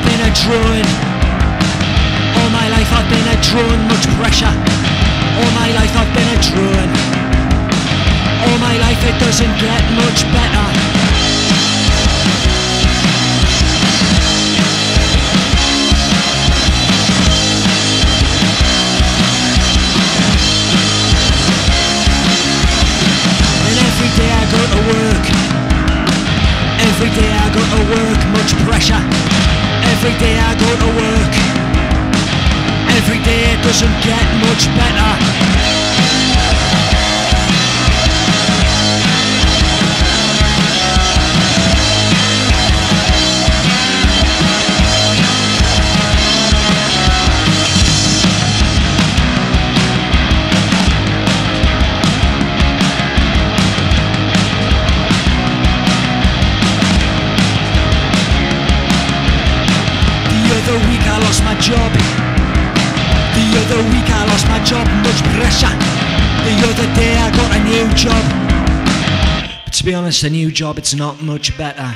a drone. All my life I've been a drone, much pressure. All my life I've been a drone. Every day I go to work, much pressure. Every day I go to work. Every day it doesn't get much better. Lost my job. The other week I lost my job, much pressure. The other day I got a new job. But to be honest, a new job, it's not much better.